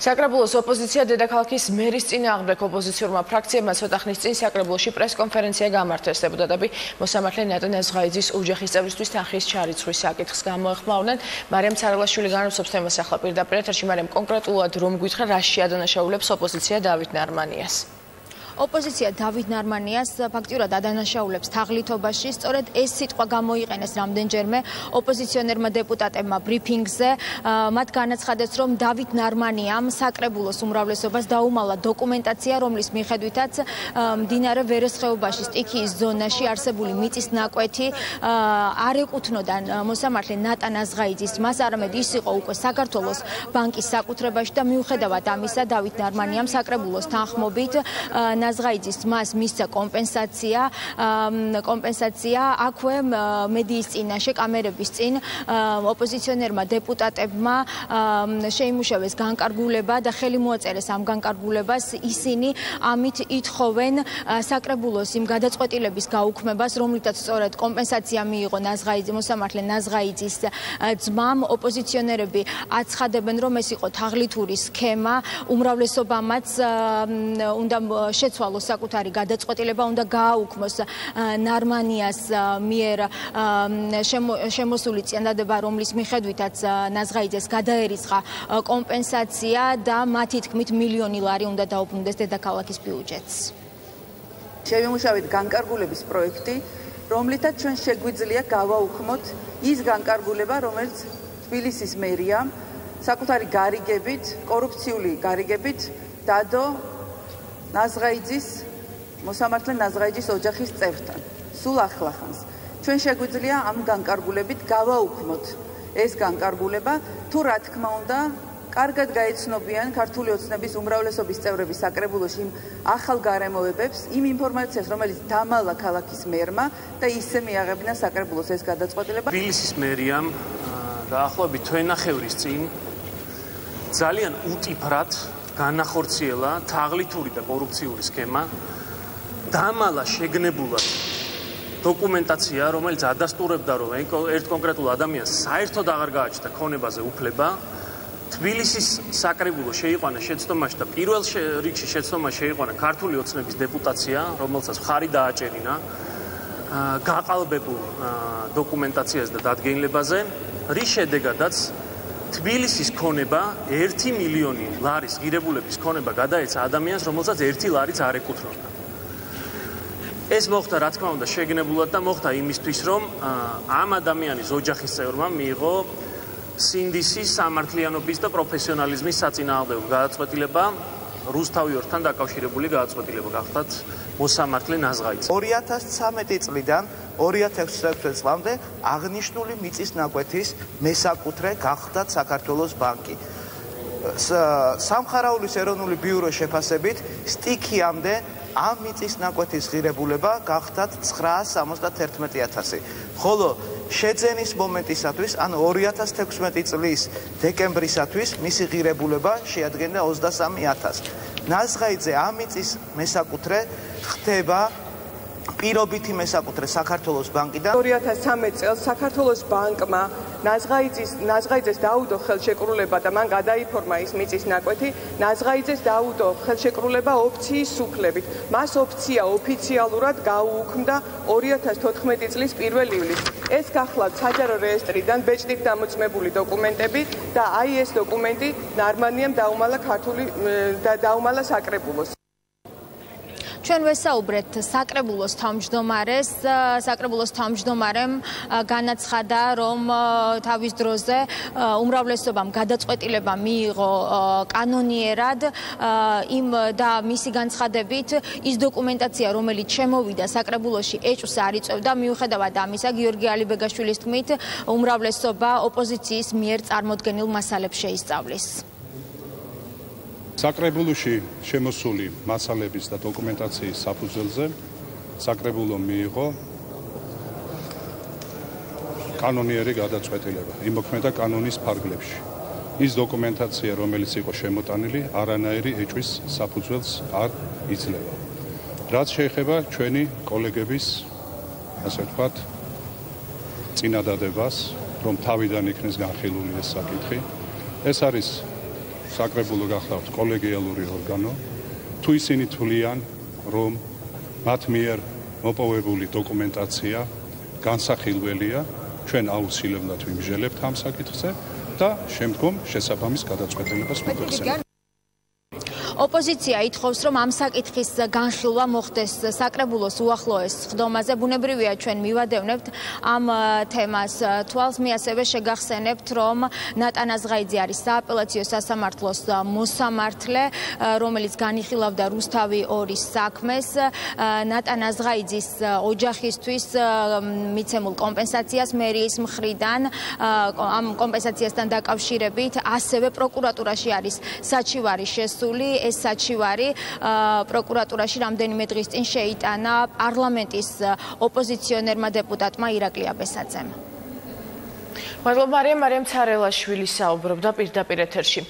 საკრებულოს ოპოზიცია დედაქალაქის მერის წინააღმდეგ ოპოზიციურმა ფრაქციებმა ცოტა ხნის წინ საკრებულოში პრესკონფერენცია გამართეს დეპუტატები მოსამართლე ნატა ნაზღაიძის ოჯახის წევრისთვის თანხის ჩარიცხვის საკითხს გამოეხმაურნენ მარიამ ცარალაშვილი განაცხადებს თემას ახლა პირდაპირ ეთერში. მარიამ კონკრეტულად რომ გითხრა რა შეადანაშაულებს ოპოზიცია დავით ნარმანიას ოპოზიცია დავით ნარმანიას ფაქტიურად ადანაშაულებს თაღლითობაში. სწორედ ეს სიტყვა გამოიყენეს რამდენჯერმე ოპოზიციონერმა დეპუტატებმა ბრიფინგზე. მათ განაცხადეს, რომ დავით ნარმანიამ საკრებულოს უმრავლესობას დაუმალა დოკუმენტაცია, რომლის მიხედვითაც მდინარე ვერესხეობაში სტიქიის ზონაში არსებული მიწის ნაკვეთი არ ეკუთვნოდა მოსამართლე ნატან აზღაიძის მას, არამედ ის იყო უკვე საქართველოს ბანკის საკუთრებაში და მიუხედავად ამისა დავით ნარმანიამ საკრებულოს თანხმობით ნაზღაიძის მას მისცა კომპენსაცია კომპენსაცია აქვე მედიის წინაშე კამერების წინ ოპოზიციონერმა დეპუტატებმა შეიმუშავეს განკარგულება და ხელი მოაწერეს ამ განკარგულებას. ისინი ამით ითხოვენ საკრებულოს იმ გადაწყვეტილების გაუქმებას რომლითაც სწორედ კომპენსაცია მიიღო ნაზღაიძე მოსამართლე ნაზღაიძის ძმამ. ოპოზიციონერები აცხადებენ რომ ეს იყო თაღლითური სქემა. უმრავლესობამაც უნდა შეცვალოს საკუთარი გადაწყვეტილება უნდა გააუქმოს ნარმანიას მიერ შემოსული წინადადება რომლის მიხედვითაც ნაზღაიძეს გადაერიცხა კომპენსაცია და მათი თქმით მილიონი ლარი უნდა დაუბრუნდეს დედაქალაქის ბიუჯეტს. შევიმუშავეთ განკარგულების პროექტი, რომლითაც ჩვენ შეგვიძლია გავაუქმოთ ის განკარგულება, რომელიც თბილისის მერია საკუთარი გარიგებით, კორუფციული გარიგებით დადო ნაზღაიძის მოსამართლე ნაზღაიძის ოჯახის წევრთან. სულ ახლახანს ჩვენ შეგვიძლია ამ განკარგულებით გავაუქმოთ ეს განკარგულება თუ რა თქმა უნდა კარგად გაიცნობიან ქართული ოცნების უმრავლესობის წევრები საკრებულოში ახალ გარემოებებს იმ ინფორმაციას რომელიც დამალა ქალაქის მერმა და ისე მიაღებინა საკრებულოს ეს გადაწყვეტილება. თბილისის მერიამ დაახლოებით თვენახევრის წინ ძალიან უტიფრად განახორციელა თაღლითური და კორუფციული სქემა დამალა შეგნებულად დოკუმენტაცია რომელიც ადასტურებდა რომ ერთ კონკრეტულ ადამიანს საერთოდ აღარ გააჩნდა ქონებაზე უფლება. თბილისის საკრებულო შეიყვანა შეცდომაში და პირველ რიგში შეცდომა შეიყვანა ქართული ოცნების დეპუტაცია რომელსაც ხარი დააჭერინა გაყალბებულ დოკუმენტაციაზე და დადგენილებაზე. რის შედეგადაც თბილისის ქონება 1 მილიონი ლარის ღირებულების ქონება გადაეცა ადამიანს, რომელსაც 1 ლარიც არ ეკუთვნოდა. ეს მოხდა, რა თქმა უნდა, შეგნებულად და მოხდა იმისთვის, რომ ამ ადამიანის ოჯახის წევრმა მიიღო სინდისის სამართლიანობის და პროფესიონალიზმის საწინააღმდეგო გადაწყვეტილება რუსთავიორთან დაკავშირებული გადაწყვეტილება გახდათ მოსამართლე ნაზღაიც 2013 წლიდან 2016 წლამდე აღნიშნული მიწის ნაკვეთის მესაკუთრე გახდათ საქართველოს ბანკი. სამხარაულის ეროვნული ბიუროს შეფასებით სტიქიამდე ამ მიწის ნაკვეთის ღირებულება გახდათ 961000 ხოლო შეძენის მომენტისათვის, ან 2016 წლის დეკემბრისათვის მისი ღირებულება შეადგენდა 23000. ნაზღაიძე ამიწის მესაკუთრე ხდება პირობითი მესაკუთრე საქართველოს ბანკიდან 2013 წელს საქართველოს ბანკმა ნაზღაიძის ნაზღაიძეს დაუდო ხელშეკრულება და მან გადაიფორმა ის მიწის ნაკვეთი ნაზღაიძეს დაუდო ხელშეკრულება ოფციის უფლებით მას ოფცია ოფიციალურად გაუუქმდა 2014 წლის 1 ივლისს. ეს გახლავთ საჯარო რეესტრიდან ბეჭდით დამოწმებული დოკუმენტები და აი ეს დოკუმენტი ნარმანიამ დაუმალა ქართული და დაუმალა საკრებულოს ჩვენ ვესაუბრეთ საკრებულოს თავმჯდომარეს საკრებულოს თავმჯდომარემ განაცხადა რომ თავის დროზე უმრავლესობამ გადაწყვეტილება მიიღო კანონიერად იმ და მისი განცხადებით ის დოკუმენტაცია რომელიც შემოვიდა საკრებულოში ეჭვს არ იწევდა. მიუხედავად ამისა გიორგი ალიბეგაშვილის თქმით უმრავლესობა ოპოზიციის მიერ წარმოქმნილ მასალებს შეისწავლის საკრებულოში შემოსული მასალების და დოკუმენტაციის საფუძველზე საკრებულო მიიღო კანონიერი გადაწყვეტილება იმოქმედა კანონის ფარგლებში. ის დოკუმენტაცია, რომელიც იყო შემოტანილი, არანაირი ეჭვის საფუძველს არ იძლევა. რაც შეეხება ჩვენი კოლეგების ასე ვთქვათ წინადადებას, რომ თავიდან იქნეს განხილული ეს საკითხი, ეს არის საკრებულო გახლავთ კოლეგიალური ორგანო, თუ ისინი თვლიან, რომ მათ მიერ მოპოვებული დოკუმენტაცია განსახილველია, ჩვენ აუცილებლად ვიმჟელებთ ამ საკითხზე და შემდგომ შესაბამის გადაწყვეტილებას ვიღებთ. ოპოზიცია ითხოვს, რომ ამ საკითხის განხილვა მოხდეს საკრებულოს უახლოეს ხდომაზე. ბუნებრივია, ჩვენ მივადევნებთ ამ თემას თვალს. მე ასევე შეგახსენებთ, რომ ნატან აზღაიძე არის სააპელაციო სასამართლოს მოსამართლე, რომელიც განიხილავდა რუსთავი 2-ის საქმეს. ნატან აზღაიძის ოჯახისთვის მიცემულ კომპენსაციას მერიის მხრიდან ამ კომპენსაციასთან დაკავშირებით ასევე პროკურატურაში არის საჩივარი შესული. ეს საჩივარი პროკურატურაში რამდენიმე დღის წინ შეიტანა პარლამენტის ოპოზიციონერმა დეპუტატმა ირაკლი აბესაძემ. მადლობა მარიამ მარიამ ცარელაშვილი საუბრობდა პირდაპირ ეთერში.